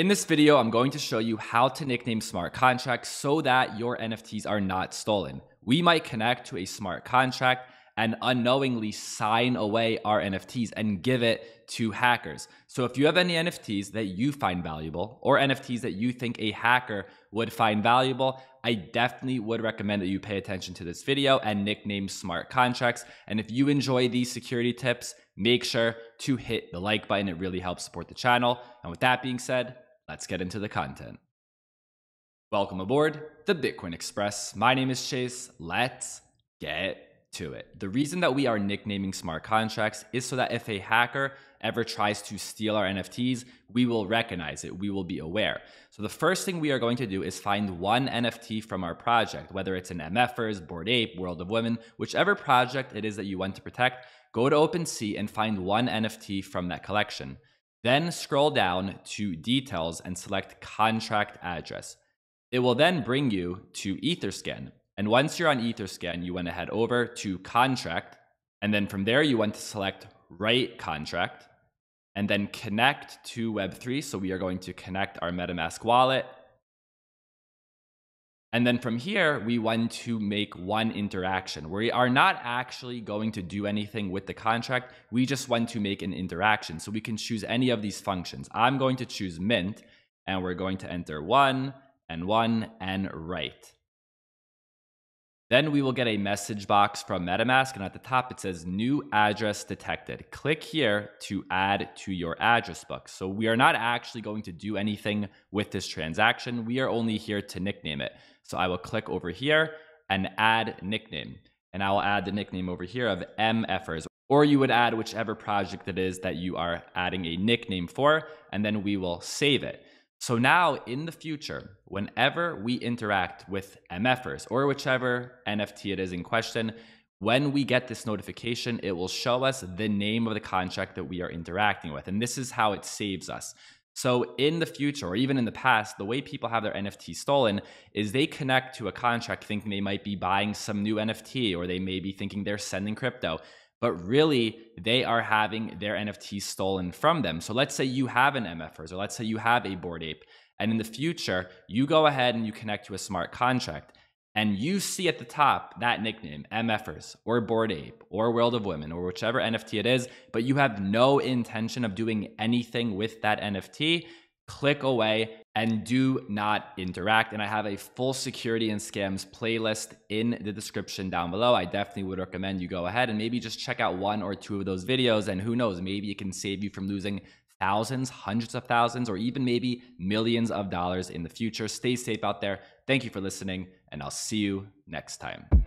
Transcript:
In this video, I'm going to show you how to nickname smart contracts so that your NFTs are not stolen. We might connect to a smart contract and unknowingly sign away our NFTs and give it to hackers. So if you have any NFTs that you find valuable or NFTs that you think a hacker would find valuable, I definitely would recommend that you pay attention to this video and nickname smart contracts. And if you enjoy these security tips, make sure to hit the like button. It really helps support the channel. And with that being said, let's get into the content. Welcome aboard the Bitcoin Express. My name is Chase. Let's get to it. The reason that we are nicknaming smart contracts is so that if a hacker ever tries to steal our NFTs, we will recognize it. We will be aware. So the first thing we are going to do is find one NFT from our project, whether it's an MFers, Bored Ape, World of Women, whichever project it is that you want to protect, go to OpenSea and find one NFT from that collection. Then scroll down to details and select contract address. It will then bring you to Etherscan. And once you're on Etherscan, you want to head over to contract. And then from there, you want to select write contract and then connect to Web3. So we are going to connect our MetaMask wallet. And then from here, we want to make one interaction. We are not actually going to do anything with the contract. We just want to make an interaction. So we can choose any of these functions. I'm going to choose mint, and we're going to enter one and one and write. Then we will get a message box from MetaMask, and at the top it says new address detected. Click here to add to your address book. So we are not actually going to do anything with this transaction. We are only here to nickname it. So I will click over here and add nickname. And I will add the nickname over here of MFers. Or you would add whichever project it is that you are adding a nickname for, and then we will save it. So now in the future, whenever we interact with MFers or whichever NFT it is in question, when we get this notification, it will show us the name of the contract that we are interacting with. And this is how it saves us. So in the future, or even in the past, the way people have their NFT stolen is they connect to a contract thinking they might be buying some new NFT or they may be thinking they're sending crypto but really they are having their NFTs stolen from them. So let's say you have an MFers or let's say you have a Bored Ape, and in the future, you go ahead and you connect to a smart contract and you see at the top that nickname, MFers or Bored Ape or World of Women or whichever NFT it is, but you have no intention of doing anything with that NFT, click away and do not interact. And I have a full security and scams playlist in the description down below. I definitely would recommend you go ahead and maybe just check out one or two of those videos. And who knows, maybe it can save you from losing thousands, hundreds of thousands, or even maybe millions of dollars in the future. Stay safe out there. Thank you for listening, and I'll see you next time.